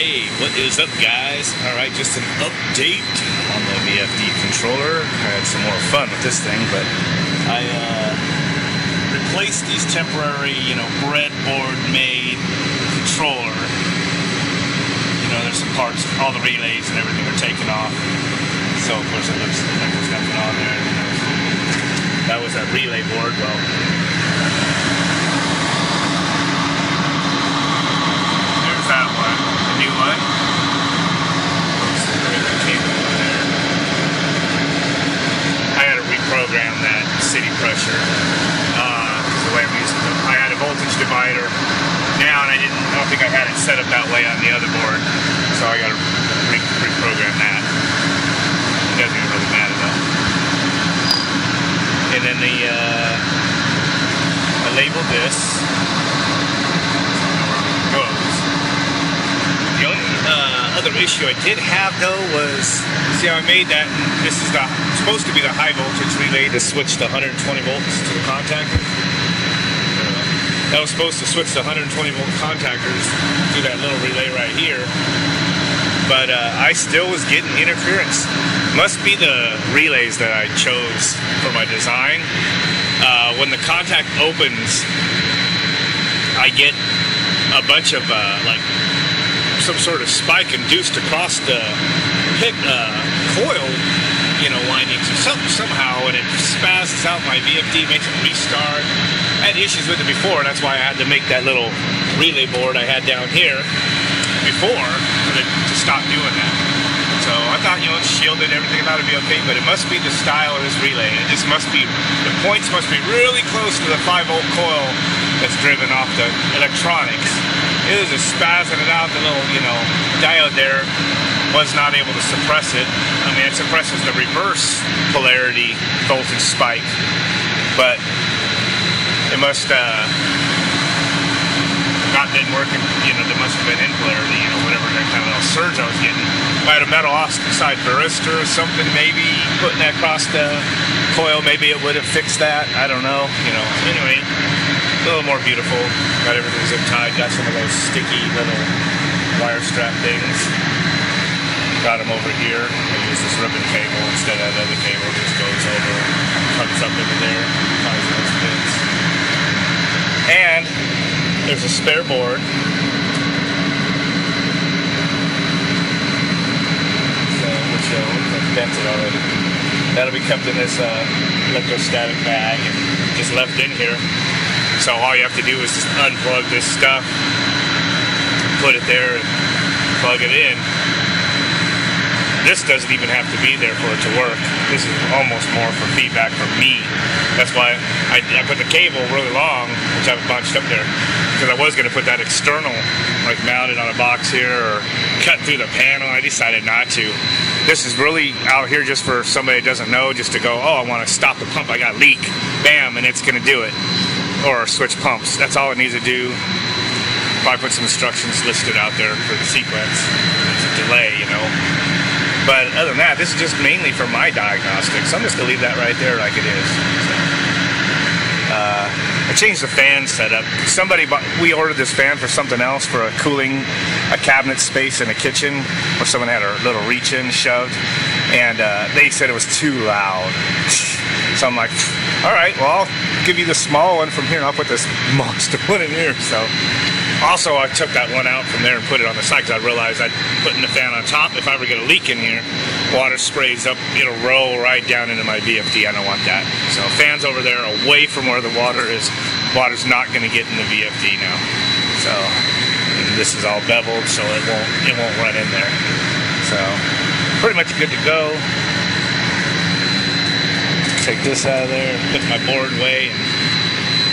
Hey, what is up, guys? All right, just an update on the VFD controller. I had some more fun with this thing, but I uh, replaced these temporary, you know, breadboard-made controller. You know, there's some parts, all the relays and everything are taken off. So of course it looks like there's nothing on there. That was that relay board. Well, there's that one, the new one. There's the cable in there. I had to reprogram that city pressure. Uh, the way I'm using it, I had a voltage divider now, and I didn't. I don't think I had it set up that way on the other board, so I got to re- reprogram that. It doesn't even really matter though. And then the uh, I labeled this. Goes. The only uh, other issue I did have though was see how I made that. This is the supposed to be the high voltage relay to switch the 120 volts to the contactor. That was supposed to switch the 120 volt contactors to that little relay right here. But uh, I still was getting interference. Must be the relays that I chose for my design. Uh, when the contact opens, I get a bunch of uh, like some sort of spike induced across the uh, coil, you know, windings or something somehow, and it spazzes out my VFD, makes it restart. I had issues with it before, that's why I had to make that little relay board I had down here before for it to stop doing that. So I thought, you know, it's shielded, everything about would be okay, but it must be the style of this relay. It just must be, the points must be really close to the 5 volt coil that's driven off the electronics. It was just spazzing it out, the little, you know, diode there was not able to suppress it. I mean, it suppresses the reverse polarity voltage spike, but it must, uh, not been working, you know, there must have been in polarity, you know, whatever that kind of little surge I was getting. I had a metal oxide varistor or something, maybe putting that across the coil, maybe it would have fixed that. I don't know, you know. Anyway, a little more beautiful. Got everything zip tied, got some of those sticky little wire strap things. Got them over here. I use this ribbon cable instead of that other cable. Just goes over, tucks up into there, ties those pins. And there's a spare board. Uh, already. That'll be kept in this uh, electrostatic bag and just left in here. So all you have to do is just unplug this stuff, put it there, and plug it in. This doesn't even have to be there for it to work. This is almost more for feedback from me. That's why I, I put the cable really long, which I've bunched up there, because I was going to put that external, like mounted on a box here or cut through the panel. I decided not to. This is really out here just for somebody that doesn't know, just to go, oh, I want to stop the pump. I got leak. Bam, and it's going to do it. Or switch pumps. That's all it needs to do. Probably put some instructions listed out there for the sequence. It's a delay, you know. But other than that, this is just mainly for my diagnostics. So I'm just gonna leave that right there like it is. So, uh, I changed the fan setup. Somebody, bought, we ordered this fan for something else for a cooling, a cabinet space in a kitchen where someone had a little reach-in shoved, and uh, they said it was too loud. So I'm like, all right, well, I'll give you the small one from here, and I'll put this monster one in here. So also, I took that one out from there and put it on the side because I realized I'd putting the fan on top. If I ever get a leak in here, water sprays up, it'll roll right down into my VFD. I don't want that. So fans over there, away from where the water is. Water's not going to get in the VFD now. So this is all beveled, so it won't it won't run in there. So pretty much good to go. Take this out of there, put my board away, and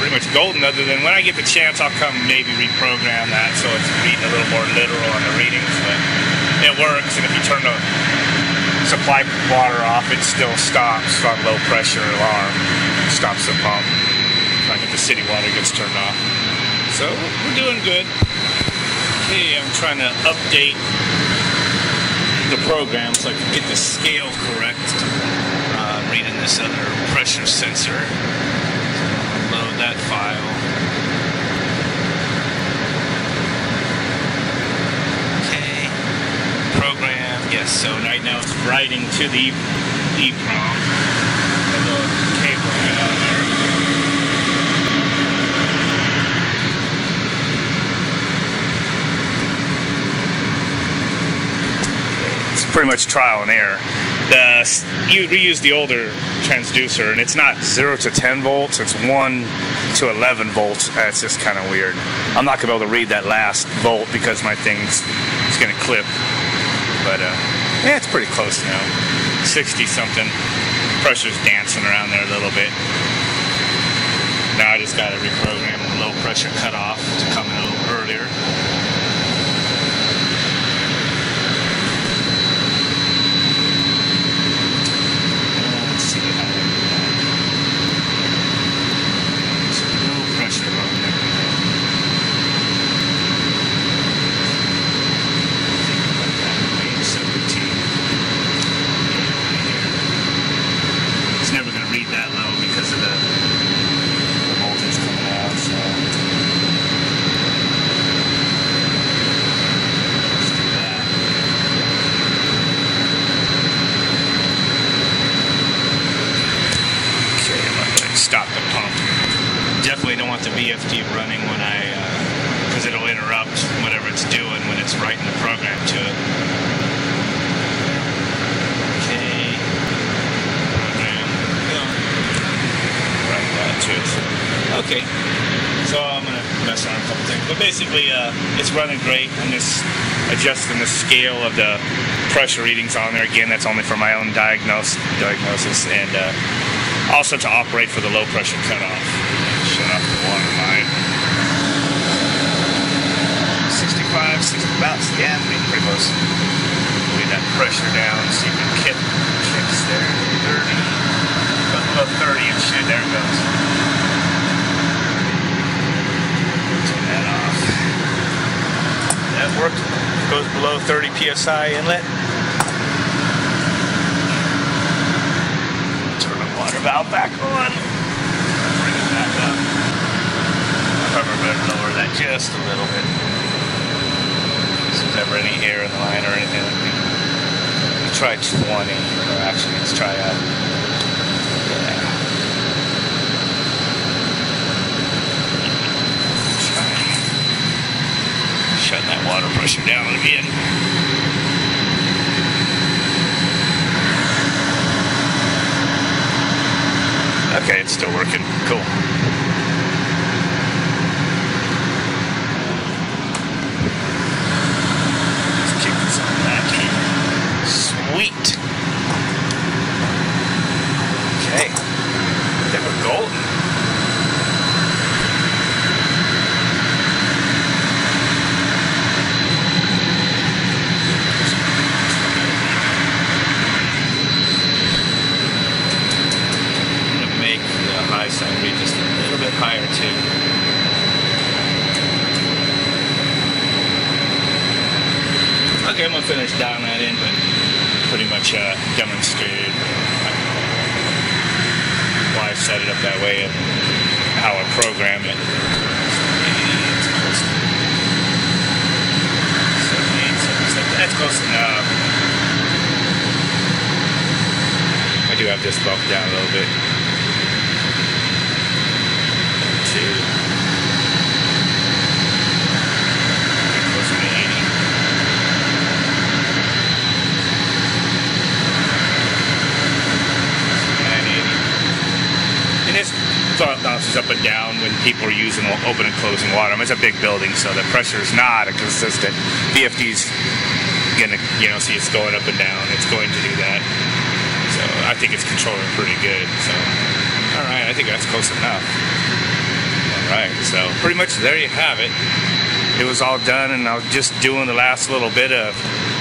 pretty much golden other than when I get the chance I'll come maybe reprogram that so it's reading a little more literal on the readings but it works and if you turn the supply water off it still stops on low pressure alarm stops the pump like if the city water gets turned off. So we're doing good. Okay I'm trying to update the program so I can get the scale correct reading this other pressure sensor load that file. Okay. Program. Yes, so right now it's writing to the EEPROM. There. It's pretty much trial and error. The you reuse the older transducer, and it's not zero to 10 volts. It's one to 11 volts. That's just kind of weird. I'm not gonna be able to read that last volt because my thing's it's gonna clip. But uh, yeah, it's pretty close now. 60 something. Pressure's dancing around there a little bit. Now I just gotta reprogram the low pressure cutoff to come in a little earlier. Let's see how I do that. So no pressure on there. Think about that. Wave 17. It's never going to read that low because of the, the voltage coming out. So let's do that. Okay, I'm going to stop the pump. Definitely VFD running when I, because it'll interrupt whatever it's doing when it's writing the program to it. Okay. Program. Go. Write that to it. Okay. So I'm gonna mess around a couple things, but basically, uh, it's running great. I'm just adjusting the scale of the pressure readings on there. Again, that's only for my own diagnose, diagnosis, and uh, also to operate for the low pressure cutoff. Shut off the water line. 65, 60 about, yeah, pretty, pretty close. Leave that pressure down, see if it kip kicks there. 30, about, about 30 and shit, there it goes. Turn that off. That worked. Goes below 30 psi inlet. Turn the water valve back on. Bring it back up. Probably better lower that just a little bit. So there's ever any air in the line or anything. We try 20, or actually let's try a, yeah. Shut pressure down again. Okay, it's still working. Cool. Let's kick this on back in. Sweet. Okay. They were golden. I'm gonna make the high side read just a little bit higher too. Okay, I'm gonna finish dialing that in, but pretty much uh, demonstrated why I set it up that way and how I program it. That's close enough. I do have this bumped down a little bit. Two. Closer to 80. And this thought bounces up and down when people are using open and closing water. I mean, it's a big building, so the pressure is not a consistent. VFD's gonna, you know, see it's going up and down. It's going to do that. So I think it's controlling pretty good. So, all right, I think that's close enough. All right, so pretty much there you have it. It was all done, and I was just doing the last little bit of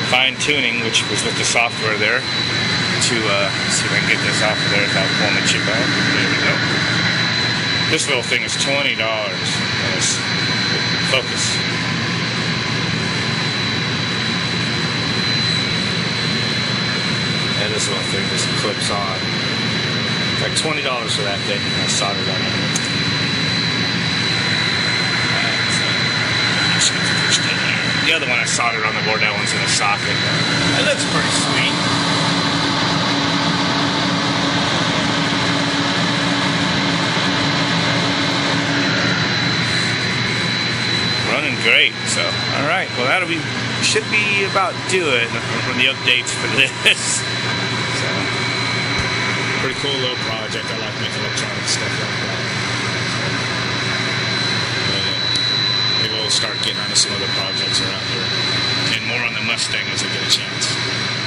fine tuning, which was with the software there to uh, see if I can get this off of there without pulling the chip out. There we go. This little thing is twenty dollars. Focus. And this little thing just clips on. It's like twenty dollars for that thing. I soldered on it. Alright, so just gets pushed in there. The other one I soldered on the board. That one's in a socket. It looks pretty sweet. great. So, all right. Well, that'll be should be about do it from the updates for this. So, pretty cool little project. I like making electronic stuff like that. Maybe we'll start getting onto some other projects around here, and more on the Mustang as I get a chance.